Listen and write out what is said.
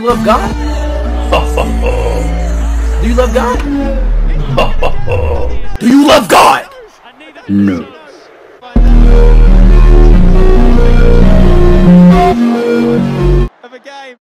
You love God? Do you love God? Do you love God? No.